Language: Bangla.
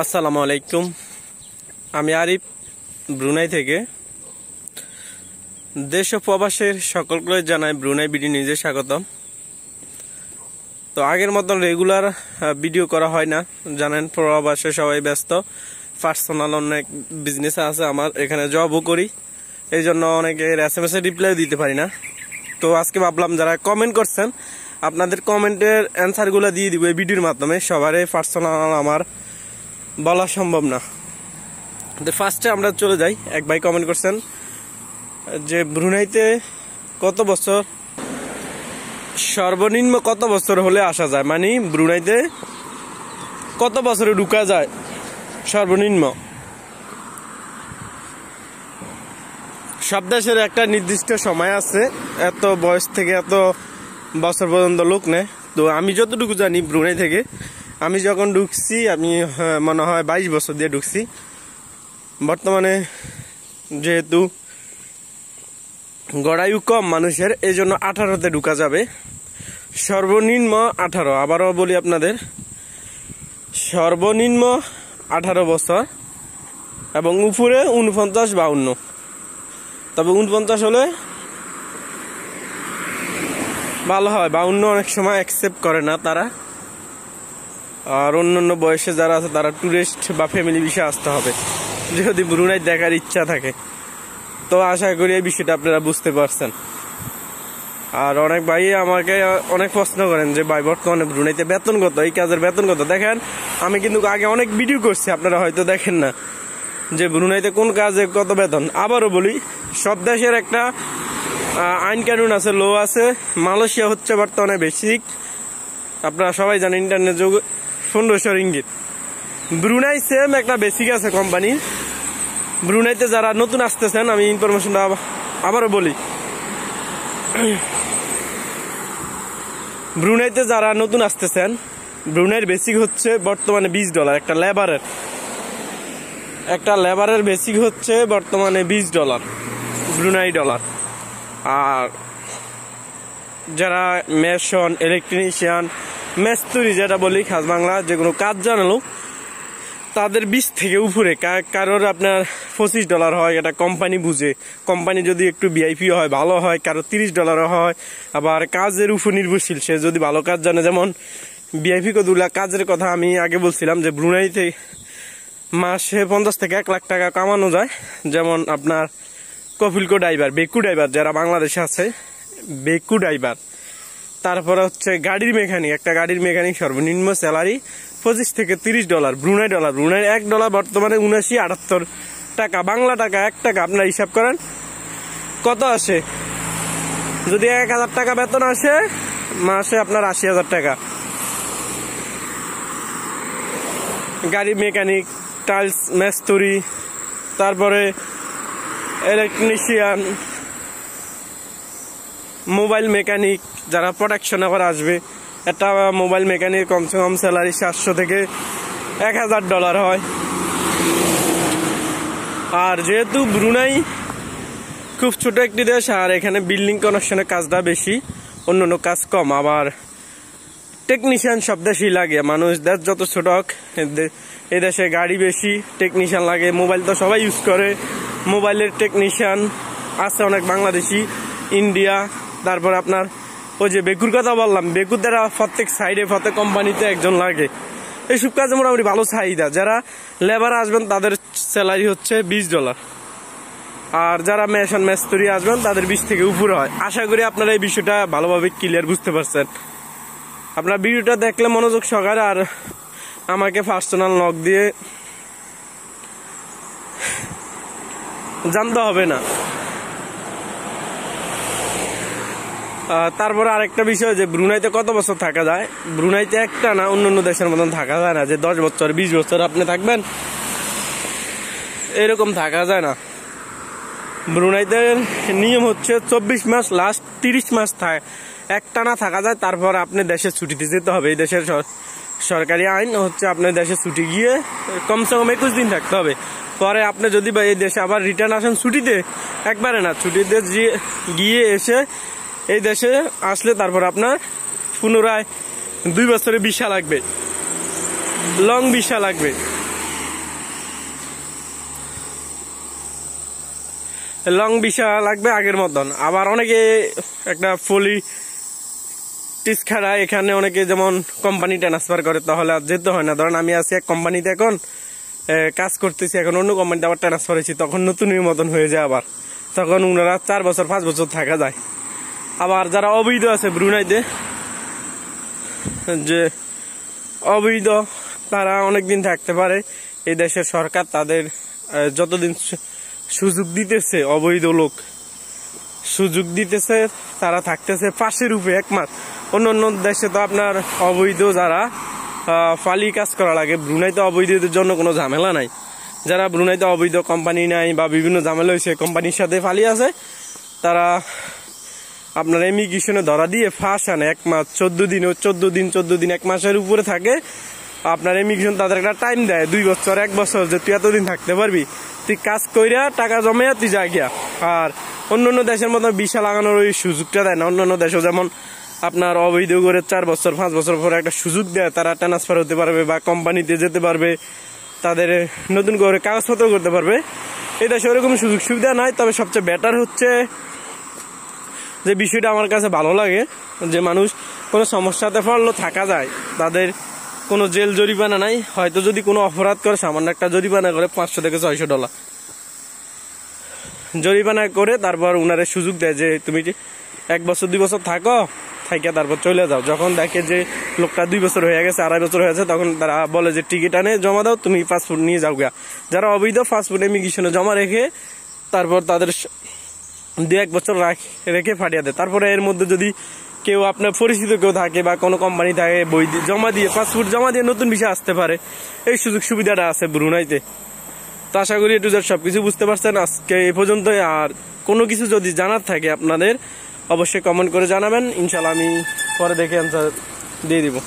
আসসালামু আলাইকুম। আমি আরিফ, ব্রুনাই থেকে। দেশ ও প্রবাসের সকলকে জানাই ব্রুনাই ভিডিও নিজে স্বাগতম। তো আগের মতন রেগুলার ভিডিও করা হয় না। জানেন, প্রবাসে সবাই ব্যস্ত। পার্সোনাল অনেক বিজনেস আছে আমার, এখানে জবও করি। এই জন্য অনেকের এস এম এস এর রিপ্লাই দিতে পারি না। তো আজকে ভাবলাম যারা কমেন্ট করছেন, আপনাদের কমেন্টের অ্যান্সারগুলো দিয়ে দিব এই ভিডিওর মাধ্যমে। সবারই পার্সোনাল আমার বলা সম্ভব না। তো ফার্স্টে আমরা চলে যাই। এক ভাই কমেন্ট করছেন যে, ব্রুনাইতে কত বছর? সর্বনিম্ন কত বছর হলে আসা যায়? মানে ব্রুনাইতে কত বছরে ঢুকা যায়? সর্বনিম্ন। সব দেশের একটা নির্দিষ্ট সময় আছে। এত বয়স থেকে এত বছর পর্যন্ত লোক নেয়। তো আমি যতটুকু জানি ব্রুনাই থেকে আমি যখন ঢুকছি আমি হ্যাঁ, মনে হয় বাইশ বছর দিয়ে ঢুকছি। বর্তমানে যেহেতু গড়ায়ু কম মানুষের এই জন্য আঠারোতে ঢুকা যাবে। সর্বনিম্ন আঠারো আবারও বলি আপনাদের। সর্বনিম্ন আঠারো বছর এবং উপরে উনপঞ্চাশ বাউন্ন। তবে উনপঞ্চাশ হলে ভালো হয় বাউন্ন অনেক সময় অ্যাকসেপ্ট করে না তারা। আর অন্য অন্য বয়সে যারা আছে, তারা ট্যুরিস্ট বা ফ্যামিলি বিষয়ে আসতে হবে। যদি ব্রুনাই দেখার ইচ্ছা থাকে। তো আশা করি এই বিষয়টা আপনারা বুঝতে পারছেন। আর অনেক ভাই আমাকে অনেক প্রশ্ন করেন যে, ভাই, বর্তমানে ব্রুনাইতে বেতন কত? এই কাজের বেতন কত? দেখেন, আমি কিন্তু আগে অনেক ভিডিও করছি, আপনারা হয়তো দেখেন না। যে ব্রুনাইতে কোন কাজে কত বেতন? আবারও বলি, সব দেশের একটা আইন কানুন আছে লো আছে। মালয়েশিয়া হচ্ছে বর্তমানে বেসিক আপনারা সবাই জানেন ইন্টারনেট যুগ পনেরোশো রিঙ্গিত ব্রুনাই সেম একটা বেসিক আছে কোম্পানি ব্রুনাইতে যারা নতুন আসতেছেন, আমি ইনফরমেশনটা আব- আবারও বলি। ব্রুনাইতে যারা নতুন আসতেছেন, ব্রুনাইয়ের বেসিক হচ্ছে বর্তমানে বিশ ডলার একটা লেবারের একটা লেবারের বেসিক হচ্ছে বর্তমানে বিশ ডলার ব্রুনাই ডলার আর যারা মেশন ইলেকট্রিশিয়ান মেস্তুরি যেটা বলি, খাস বাংলা যে কোনো কাজ জানালো, তাদের বিশ থেকে উপরে কারোর আপনার পঁচিশ ডলার হয়, এটা কোম্পানি বুঝে। কোম্পানি যদি একটু ভিআইপি হয়, ভালো হয়, কারও তিরিশ ডলারও হয়, আবার কাজের উপর নির্ভরশীল, সে যদি ভালো কাজ জানে, যেমন ভিআইপি কদুলা কাজের কথা আমি আগে বলছিলাম যে ব্রুনাইতে মাসে পঞ্চাশ থেকে এক লাখ টাকা কামানো যায়। যেমন আপনার কপিলকো ড্রাইভার বেকু ড্রাইভার যারা বাংলাদেশে আছে বেকু ড্রাইভার। তারপরে হচ্ছে গাড়ির মেকানিক, একটা গাড়ির মেকানিক সর্বনিম্ন স্যালারি পঁচিশ থেকে তিরিশ ডলার, ব্রুনাই ডলার ব্রুনাই এক ডলার, বর্তমানে উনাশি আটাত্তর টাকা, বাংলা টাকা, এক টাকা, আপনার হিসাব করেন। কত আসে? যদি এক হাজার টাকা বেতন আসে, মাসে আপনার আশি হাজার টাকা। গাড়ি মেকানিক, টাইলস, মেস্তুরি, তারপরে ইলেকট্রিশিয়ান মোবাইল মেকানিক যারা প্রোডাকশনে করে আসবে, একটা মোবাইল মেকানিক কমসে কম স্যালারি সাতশো থেকে এক হাজার ডলার হয়। আর যেহেতু ব্রুনাই খুব ছোট একটি দেশ, আর এখানে বিল্ডিং কানেকশনের কাজটা বেশি, অন্য অন্য কাজ কম। আবার টেকনিশিয়ান সব দেশেই লাগে, মানুষ দেশ যত ছোট হোক এই দেশে গাড়ি বেশি টেকনিশিয়ান লাগে, মোবাইল তো সবাই ইউজ করে। মোবাইলের টেকনিশিয়ান আছে অনেক বাংলাদেশি, ইন্ডিয়া তারপর আপনার ওই যে বেকুর কথা বললাম বেকুর দ্বারা প্রত্যেক সাইডে প্রত্যেক কোম্পানিতে একজন লাগে। এইসব কাজে মোটামুটি ভালো চাহিদা। যারা লেবার আসবেন, তাদের স্যালারি হচ্ছে বিশ ডলার আর যারা মেশন মেস্তুরি আসবেন, তাদের বিশ থেকে উপরে হয়। আশা করি আপনারা এই বিষয়টা ভালোভাবে ক্লিয়ার বুঝতে পারছেন। আপনার ভিডিওটা দেখলে মনোযোগ সহকারে আর আমাকে পার্সোনাল নক দিয়ে জানতে হবে না। তারপরে আরেকটা বিষয় যে ব্রুনাইতে কত বছর থাকা যায়? ব্রুনাইতে একটা না অন্য অন্য দেশের মতন থাকা যায় না? যে দশ বছর, বিশ বছর আপনি থাকবেন, এরকম থাকা যায় না। ব্রুনাইতে নিয়ম হচ্ছে চব্বিশ মাস লাস্ট তিরিশ মাস থাকে একটানা থাকা যায়, তারপর আপনি দেশে ছুটিতে যেতে হবে। এই দেশের সরকারি আইন হচ্ছে আপনার দেশে ছুটি গিয়ে কমসে কম একুশ দিন থাকতে হবে। পরে আপনি যদি এই দেশে আবার রিটার্ন আসেন ছুটিতে, একবারে না, ছুটিতে গিয়ে এসে এই দেশে আসলে তারপর আপনার পুনরায় দুই বছরে বিশা লাগবে। লং বিশা লাগবে। লং বিশা লাগবে আগের মতন। আবার অনেকে একটা ফলি টিস এখানে অনেকে যেমন কোম্পানি ট্রান্সফার করে, তাহলে আর যেতে হয় না। ধরেন আমি আছি এক কোম্পানিতে এখন কাজ করতেছি, এখন অন্য কোম্পানিতে আবার ট্রান্সফার হয়েছি, তখন নতুন মতন হয়ে যায় আবার। তখন ওনারা চার বছর, পাঁচ বছর থাকা যায়। আবার যারা অবৈধ আছে ব্রুনাইতে, যে অবৈধ তারা অনেকদিন থাকতে পারে। এই দেশের সরকার তাদের যতদিন সুযোগ দিতেছে অবৈধ লোক, সুযোগ দিতেছে, তারা থাকতেছে পাশের রূপে এক মাস অন্য অন্য দেশে তো আপনার অবৈধ যারা ফালি কাজ করা লাগে, ব্রুনাইতে অবৈধদের জন্য কোনো ঝামেলা নাই। যারা ব্রুনাইতে অবৈধ কোম্পানি নাই বা বিভিন্ন ঝামেলা হয়েছে কোম্পানির সাথে ফালি আছে, তারা আপনার ইমিগ্রেশনে ধরা দিয়ে ফাঁস আনে, এক মাস, চোদ্দ দিন চোদ্দ দিন চোদ্দ দিন, এক মাসের উপরে থাকে। আপনার ইমিগ্রেশন তাদের একটা টাইম দেয়, দুই বছর, এক বছর, যে তুই এতদিন থাকতে পারবি। তুই কাজ কইরা টাকা জমে তুই যা গিয়া। আর অন্য অন্য দেশের মতো বিশা লাগানোর ওই সুযোগটা দেয় না। অন্য অন্য দেশে যেমন আপনার অবৈধ করে চার বছর, পাঁচ বছর পরে একটা সুযোগ দেয়, তারা ট্রান্সফার হতে পারবে বা কোম্পানিতে যেতে পারবে, তাদের নতুন করে কাগজপত্র করতে পারবে। এই দেশে ওরকম সুযোগ সুবিধা নাই, তবে সবচেয়ে বেটার হচ্ছে যে বিষয়টা আমার কাছে ভালো লাগে, যে মানুষ কোনো সমস্যাতে পড়ল থাকা যায়। তাদের কোনো জেল জরিমানা নাই, হয়তো যদি কোনো অপরাধ করে, সামান্য একটা জরিমানা করে, পাঁচশো থেকে ছয়শো ডলার। জরিমানা করে তারপর উনারে সুযোগ দেয় যে, তুমি এক বছর, দুই বছর থাকো, থাইকে তারপর চলে যাও। যখন দেখে যে লোকটা দুই বছর হয়ে গেছে, আড়াই বছর হয়ে গেছে, তখন তারা বলে যে, টিকিট আনে, জমা দাও, তুমি পাসপোর্ট নিয়ে যাও গা। যারা অবৈধ পাসপোর্ট ইমিগ্রেশনে জমা রেখে তারপর তাদের দু এক বছর রাখ- ফাটিয়ে দেয়। তারপরে এর মধ্যে যদি কেউ আপনার পরিচিত কেউ থাকে বা কোনো কোম্পানি থাকে, বই জমা দিয়ে পাসপোর্ট জমা দিয়ে নতুন বিষয় আসতে পারে। এই সুযোগ সুবিধাটা আছে ব্রুনাইতে। তো আশা করি একটু সব কিছু বুঝতে পারছেন। আজকে এ পর্যন্ত আর কোনো কিছু যদি জানার থাকে আপনাদের, অবশ্যই কমেন্ট করে জানাবেন। ইনশাল্লাহ আমি পরে দেখে অ্যান্সার দিয়ে দিব।